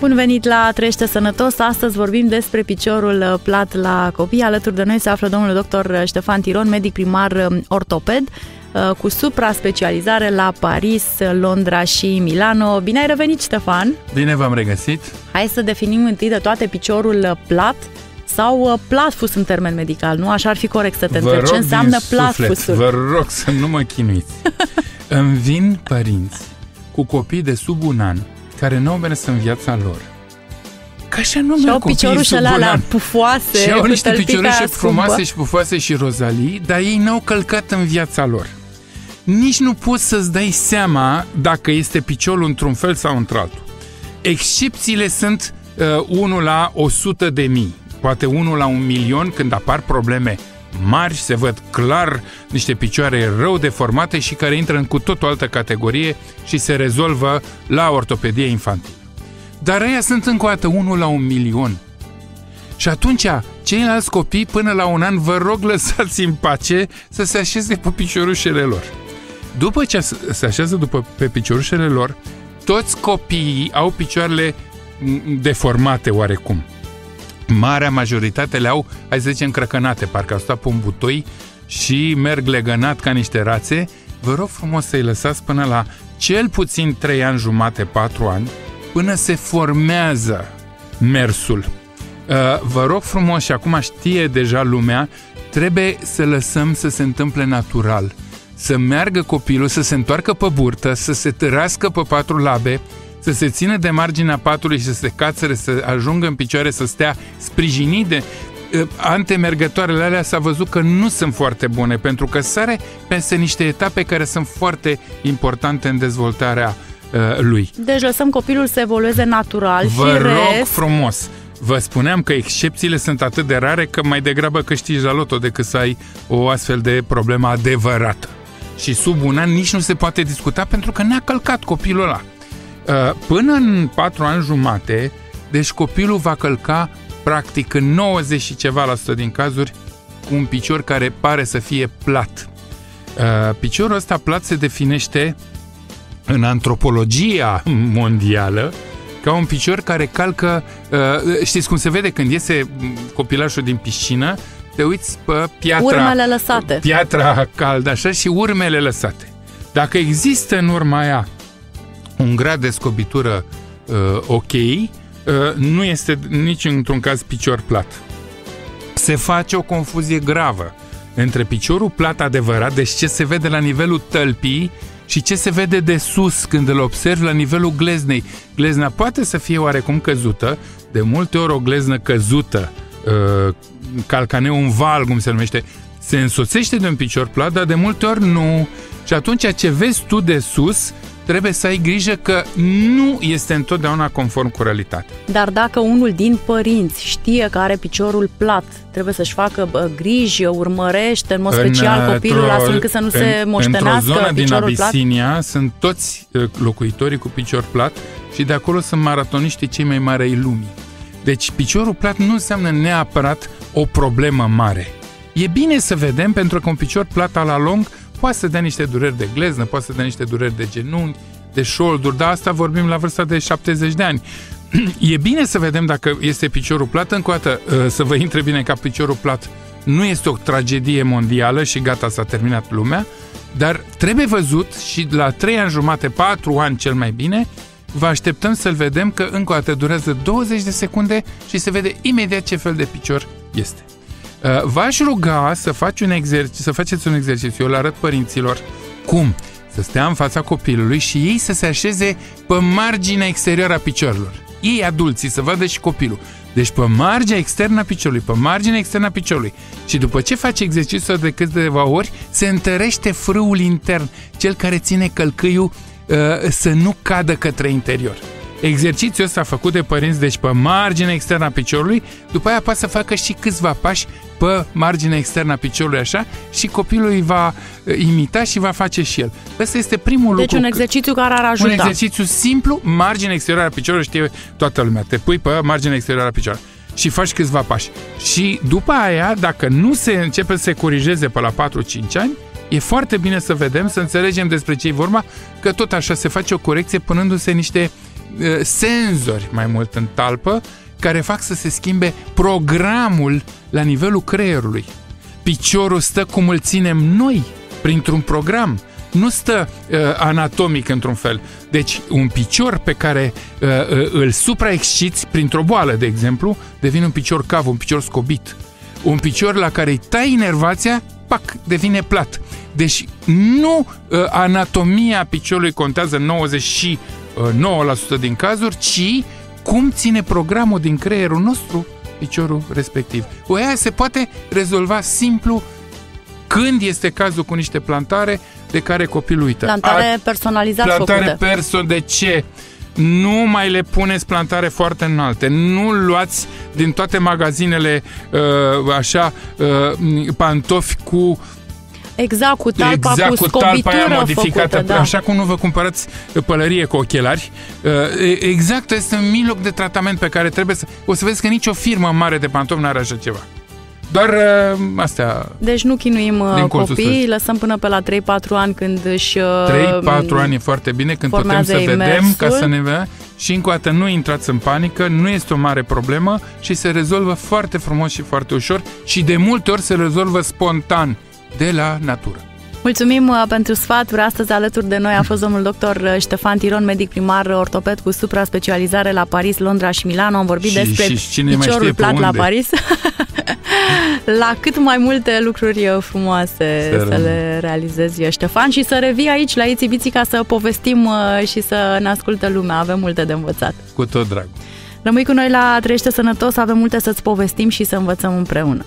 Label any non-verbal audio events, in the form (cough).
Bun venit la Trește Sănătos. Astăzi vorbim despre piciorul uh, plat la copii. Alături de noi se află domnul doctor Ștefan Tiron, medic primar um, ortoped, uh, cu supra-specializare la Paris, Londra și Milano. Bine ai revenit, Ștefan! Bine v-am regăsit! Hai să definim întâi de toate piciorul uh, plat sau platfus în termen medical, nu? Așa ar fi corect să te întreb. Ce înseamnă platfusul? Vă rog să nu mă chinuiți. (laughs) Îmi vin părinți cu copii de sub un an care nu au mers în viața lor. Ca așa nu și au piciorușele alea pufoase, Și au niște piciorușe frumoase și pufoase și rozalii, dar ei n-au călcat în viața lor. Nici nu poți să-ți dai seama dacă este piciorul într-un fel sau într-altul. Excepțiile sunt uh, 1 la 100 de mii, poate 1 la un milion când apar probleme mari, se văd clar niște picioare rău deformate și care intră în cu tot o altă categorie și se rezolvă la ortopedie infantilă. Dar ăia sunt încă o dată unul la un milion. Și atunci, ceilalți copii, până la un an, vă rog lăsați în pace să se așeze pe piciorușele lor. După ce se așează după, pe piciorușele lor, toți copiii au picioarele deformate oarecum marea majoritate le au, hai să zicem, crăcănate, parcă au stat pe un butoi și merg legănat ca niște rațe, vă rog frumos să-i lăsați până la cel puțin 3 ani jumate, 4 ani, până se formează mersul. Uh, vă rog frumos, și acum știe deja lumea, trebuie să lăsăm să se întâmple natural. Să meargă copilul, să se întoarcă pe burtă, să se târască pe patru labe, să se țină de marginea patului și să se cațere, să ajungă în picioare, să stea sprijinit de ă, antemergătoarele alea s-a văzut că nu sunt foarte bune, pentru că sare peste niște etape care sunt foarte importante în dezvoltarea uh, lui. Deci lăsăm copilul să evolueze natural, Vă firesc. rog frumos, Vă spuneam că excepțiile sunt atât de rare că mai degrabă câștigi la loto decât să ai o astfel de problemă adevărată. Și sub un an nici nu se poate discuta pentru că ne-a călcat copilul ăla. Uh, până în 4 ani jumate, deci copilul va călca practic în 90 și ceva la sută din cazuri cu un picior care pare să fie plat. Uh, piciorul ăsta plat se definește în antropologia mondială ca un picior care calcă, uh, știți cum se vede când iese copilașul din piscină, te uiți pe piatra, urmele lăsate. piatra caldă așa și urmele lăsate. Dacă există în urma aia un grad de scobitură uh, ok, uh, nu este nici într-un caz picior plat. Se face o confuzie gravă între piciorul plat adevărat, deci ce se vede la nivelul tălpii și ce se vede de sus când îl observi la nivelul gleznei. Glezna poate să fie oarecum căzută, de multe ori o gleznă căzută, uh, calcaneu un val, cum se numește, se însoțește de un picior plat, dar de multe ori nu. Și atunci ce vezi tu de sus trebuie să ai grijă că nu este întotdeauna conform cu realitatea. Dar dacă unul din părinți știe că are piciorul plat, trebuie să-și facă bă, griji, urmărește în mod special în, copilul astfel încât să nu în, se moștenească într-o zonă din Abisinia plat? sunt toți uh, locuitorii cu picior plat și de acolo sunt maratoniștii cei mai mari ai lumii. Deci piciorul plat nu înseamnă neapărat o problemă mare. E bine să vedem pentru că un picior plat la lung Poate să dea niște dureri de gleznă, poate să dea niște dureri de genunchi, de șolduri, dar asta vorbim la vârsta de 70 de ani. (clears throat) e bine să vedem dacă este piciorul plat, încă o dată ă, să vă intre bine ca piciorul plat nu este o tragedie mondială și gata, s-a terminat lumea, dar trebuie văzut și la 3 ani jumate, 4 ani cel mai bine, vă așteptăm să-l vedem că încă o dată durează 20 de secunde și se vede imediat ce fel de picior este. Uh, v-aș ruga să, faci un exercițiu, să faceți un exercițiu, eu le arăt părinților cum să stea în fața copilului și ei să se așeze pe marginea exterioară a piciorilor. Ei, adulții, să vadă și copilul. Deci pe marginea externă a piciorului, pe marginea externă a piciorului. Și după ce face exercițiul de câteva ori, se întărește frâul intern, cel care ține călcâiul uh, să nu cadă către interior. Exercițiul ăsta făcut de părinți, deci pe marginea externă a piciorului, după aia poate să facă și câțiva pași pe marginea externă a piciorului așa și copilul îi va uh, imita și va face și el. Ăsta este primul deci lucru. Deci un exercițiu care ar ajuta. Un exercițiu simplu, marginea exterioară a piciorului, știe toată lumea. Te pui pe marginea exterioară a piciorului și faci câțiva pași. Și după aia, dacă nu se începe să se corigeze pe la 4-5 ani, e foarte bine să vedem, să înțelegem despre ce e vorba, că tot așa se face o corecție punându-se niște senzori mai mult în talpă care fac să se schimbe programul la nivelul creierului. Piciorul stă cum îl ținem noi, printr-un program. Nu stă uh, anatomic într-un fel. Deci un picior pe care uh, uh, îl supraexciți printr-o boală, de exemplu, devine un picior cav, un picior scobit. Un picior la care îi tai inervația, pac, devine plat. Deci nu uh, anatomia piciorului contează 99% din cazuri, ci cum ține programul din creierul nostru piciorul respectiv. O aia se poate rezolva simplu când este cazul cu niște plantare de care copilul uită. Plantare personalizat Plantare făcute. perso, de ce? Nu mai le puneți plantare foarte înalte. Nu luați din toate magazinele uh, așa uh, pantofi cu Exact, cu talpa, exact, cu, cu talpa aia scobitură modificată, făcută, da. așa cum nu vă cumpărați pălărie cu ochelari. Uh, Exact, este un mijloc de tratament pe care trebuie să... O să vezi că nicio firmă mare de pantofi n-are așa ceva. Doar uh, astea... Deci nu chinuim uh, Din colțul copiii, străzi. lăsăm până pe la 3-4 ani când își... 3-4 ani e foarte bine când putem formează să vedem imersul. ca să ne vedem și încă o dată nu intrați în panică, nu este o mare problemă și se rezolvă foarte frumos și foarte ușor și de multe ori se rezolvă spontan de la natură. Mulțumim uh, pentru sfaturi. Astăzi alături de noi a fost domnul doctor uh, Ștefan Tiron, medic primar ortoped cu supra-specializare la Paris, Londra și Milano. Am vorbit Și- despre și cine mai piciorul știe pe plat la unde. Paris. (laughs) la cât mai multe lucruri uh, frumoase Să să, rămână. le realizezi, uh, Ștefan, și să revii aici la Ițibiții ca să povestim uh, și să ne asculte lumea. Avem multe de învățat. Cu tot drag. Rămâi cu noi la Trăiește Sănătos, avem multe să-ți povestim și să învățăm împreună.